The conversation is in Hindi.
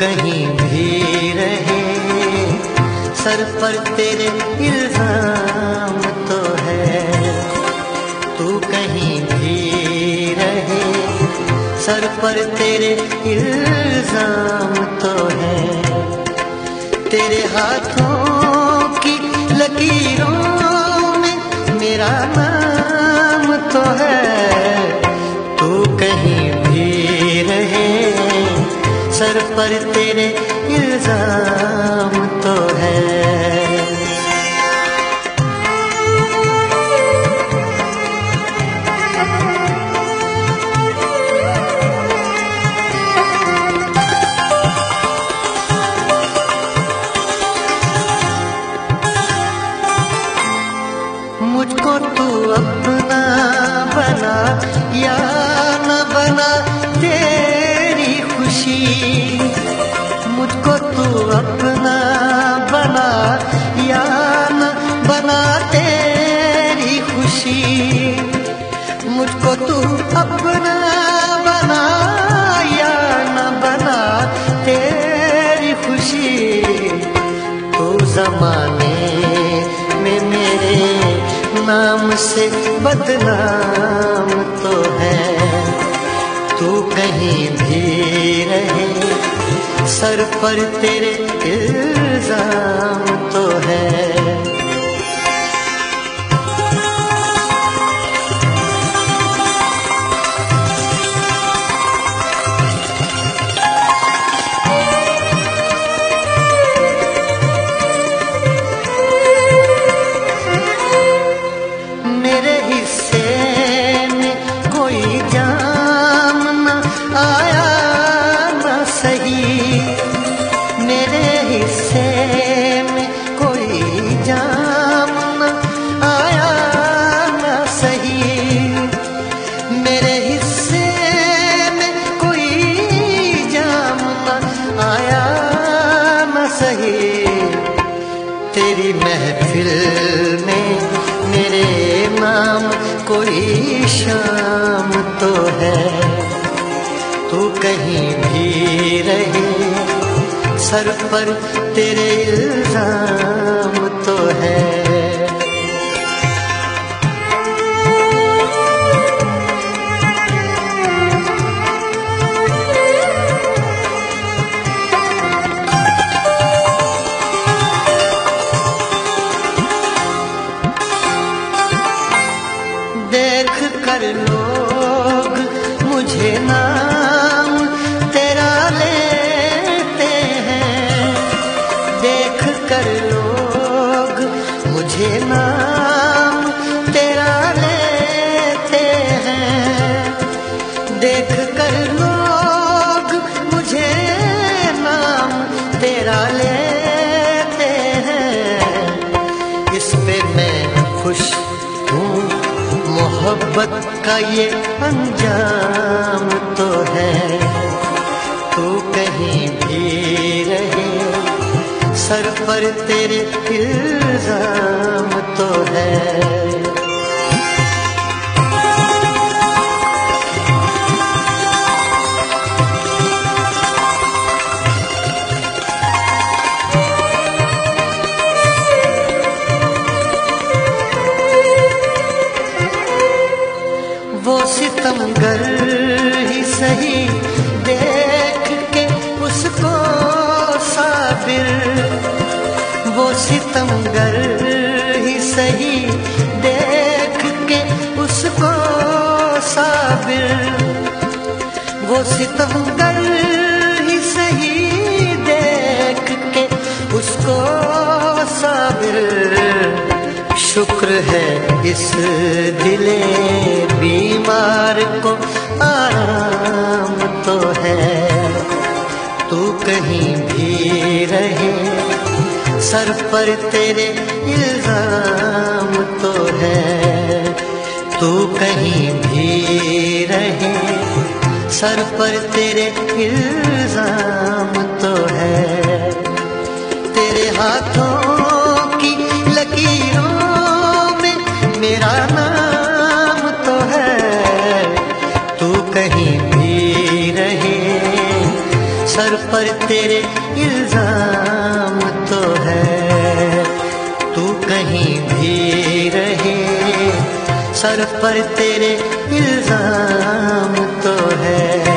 कहीं भी रहे। सर पर तेरे इल्ज़ाम तो है। तू कहीं भी रहे। सर पर तेरे इल्ज़ाम तो है। तेरे हाथों की लकीरों में मेरा नाम तो है। सर पर तेरे इल्ज़ाम जमाने में मेरे नाम से बदनाम तो है। तू कहीं भी रहे, सर पर तेरे इल्ज़ाम तो है। सही मेरे हिस्से में कोई जाम आया न सही। तेरी महफिल में मेरे नाम कोई शाम तो है। तू कहीं भी रहे, सर पर तेरे इल्ज़ाम तो है। देख कर लोग, मुझे नाम तेरा लेते हैं। देख कर लोग, मुझे नाम तेरा लेते हैं। देख कर लोग, मुझे नाम तेरा लेते हैं। इस पे मैं खुश हूँ। मोहब्बत का ये अंजाम तो है। तू कहीं भी रहे, सर पर तेरे इल्ज़ाम तो है। सितमगर ही सही, देख के उसको साबिर। वो सितमगर ही सही, देख के उसको साबिर। वो सितमगर ही सही, देख के उसको साबिर। शुक्र है इस दिले बीमार को आराम तो है। तू कहीं भी रहे, सर पर तेरे इल्ज़ाम तो है। तू कहीं भी रहे, सर पर तेरे इल्ज़ाम तो है। तेरे हाथों पर तेरे इल्ज़ाम तो है। तू कहीं भी रहे, सर पर तेरे इल्ज़ाम तो है।